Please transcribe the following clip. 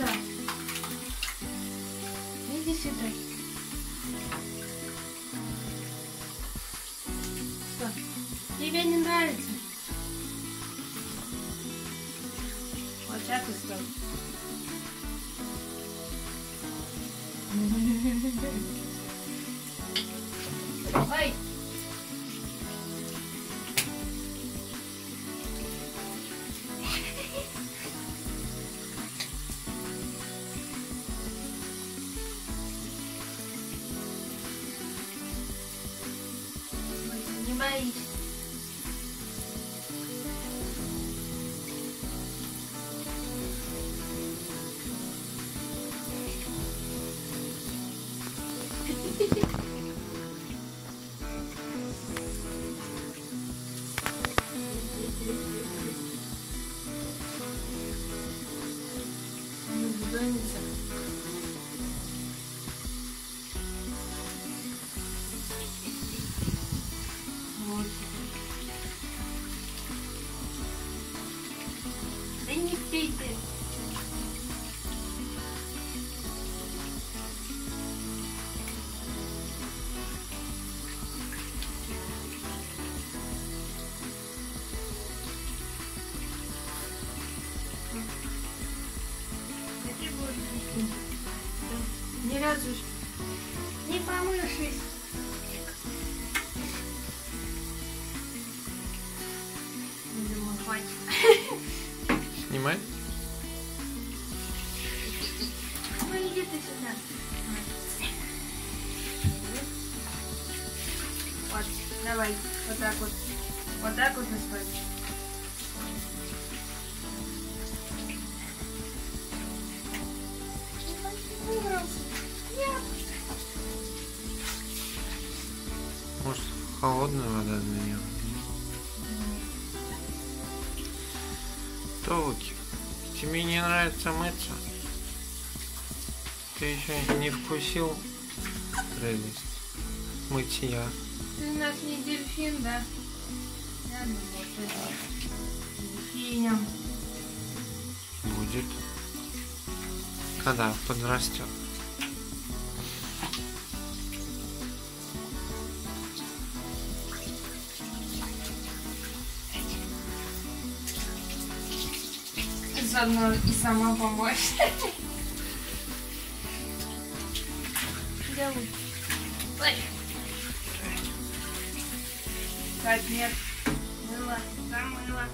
сюда. Иди сюда. Что? Тебе не нравится? Вот так и стой. Ой! Bye. Thank you. Не пейте. Разу ж не помывшись. Думаю, хватит. Снимай. Ну иди ты сюда. Вот, давай, вот так вот. Вот так вот настой. Нет. Может, холодная вода для него? Толки, тебе не нравится мыться? Ты еще не вкусил прелесть мытья. Ты у нас не дельфин, да? Я думал, что дельфинем. Будет. Когда подрастет. заодно и сама помочь. Так, нет. Мыло, замыло.